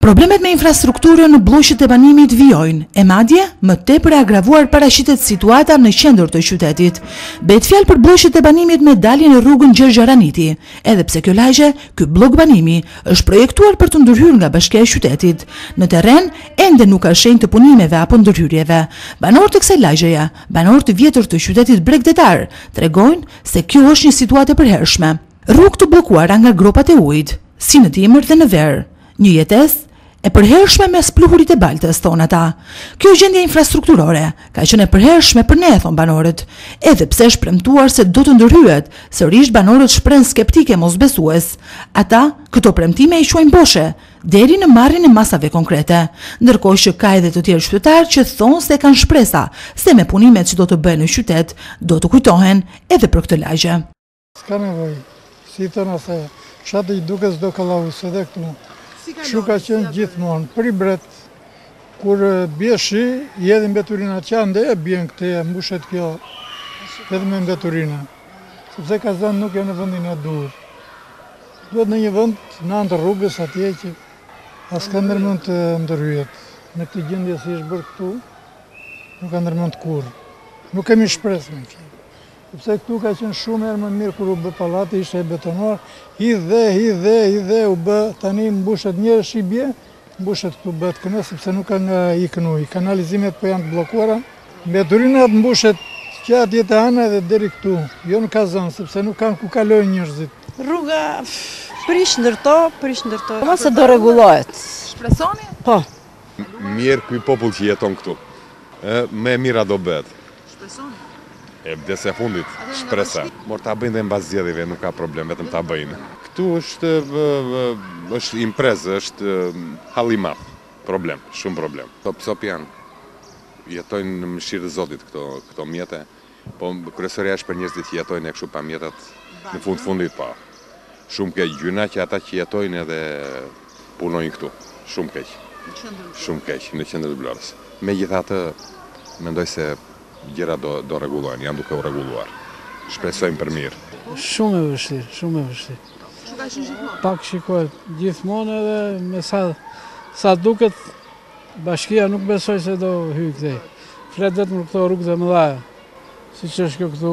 Problemet me infrastrukturën në blloqet e banimit vijojnë, e madje, më tepër e agravuar paraqitet situata në qendër të qytetit. Bëhet fjalë për blloqet e banimit me dalje në rrugën Gjergj Araniti, edhe pse kjo lagje, ky blok banimi, është projektuar për t'u ndërhyrë nga bashkia e qytetit. Në terren, ende nuk ka shenjë të punimeve apo ndërhyrjeve. Banorë të kësaj lagjeje, banorë të vjetër të qytetit bregdetar, tregojnë se kjo është një situatë e përhershme. Rrugë të bllokuara nga gropat e ujit, si në dimër dhe në verë, një jetesë e përhershme mes pluhurit e baltës, thonë ata. Kjo gjendje infrastrukturore ka qenë e përhershme për ne, thonë banorët. Edhe pse është premtuar se do të ndërhyhet, sërish banorët shprehen skeptikë e mosbesues. Ata këto premtime i quajnë boshe, deri në marrjen e masave konkrete. Ndërkohë që ka edhe të tjerë qytetarë që thonë se kanë shpresa se me punimet që do të bëhen në qytet, do të kujtohen edhe për këtë lagje. S'ka nevojë, si thonë ata, ça do, duket s'do kallauz edhe ktu. Kështu ka qenë gjithmonë, për ibret. Kur bie shi, i hedhin mbeturinat që andej e bien këtej, mbushet kjo edhe me mbeturina. Sepse kazanët nuk janë në vendin e duhur. Duhet në një vend në anë të rrugës atje që as ka ndërmend të ndërhyhet. Në këtë gjendje si është bërë këtu, nuk ka ndërmend kurrë. Nuk kemi shpresë me fjalë. Sepse këtu ka qenë shumë herë më mirë kur u bë pallati ishte i betonuar, hidh dhe, hidh dhe, hidh dhe u bë tani mbushet një shi bie, mbushet këtu bëhet kënetë sepse nuk ka nga ikën uji, kanalizimet po janë të bllokuara, mbeturinat mbushet që atje te ana dhe deri këtu, jo në kazan sepse nuk kanë ku kalojnë njerëzit. Rruga prish ndërto, prish ndërto. Po se do rregullohet. Shpresoni? Po. Mjerë ky popull që jeton këtu. Më e mira do bëhet. Shpresoni. E vdes e fundit, shpresa. Mor ta bëjnë dhe mbas zgjedhjeve nuk ka problem vetëm ta bëjnë. Këtu është është imprezë është hall i madh problem shumë problem. Cop cop janë jetojnë në mëshirë të zotit këto këto mjete po kryesorja është për njerëzit që jetojnë e kështu pa mjetet në fund fundit po shumë keq gjynah që ata që jetojnë edhe punojnë këtu. Shumë keq. Shumë keq, në qendër të Vlorës. Megjithatë, mendoj se gjërat do do rregullohen, janë duke u rregulluar. Shpresojmë për mirë. Shumë e vështirë, shumë e vështirë. Kështu ka qenë gjithmonë. Pak shikohet gjithmonë edhe me sa sa duket bashkia nuk besoj se do hyjë këtej. Flet vetëm për këto rrugët e mëdhaja, siç është kjo këtu,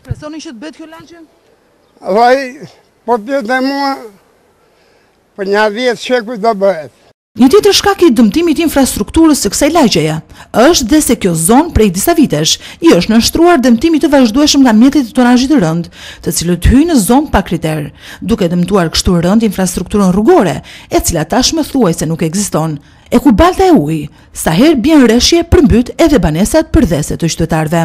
Shpresoni që të bëhet kjo lagje? Vaj, po të bëhet dhe mua, për një vjetë shekuj do bëhet. Një tjetër shkak i dëmtimit të infrastrukturës së kësaj lagjeje është dhe se kjo zonë prej disa vitesh i është nënshtruar dëmtimit të vazhdueshëm nga mjetet e tonazhit të rëndë, të cilët hyjnë në zonë pa kriter, duke dëmtuar kështu rëndë infrastrukturën rrugore, e cila tashmë thuajse nuk ekziston, e ku balta e uji, sa herë bien reshje përmbyt edhe banesat përdhese të qytetarëve.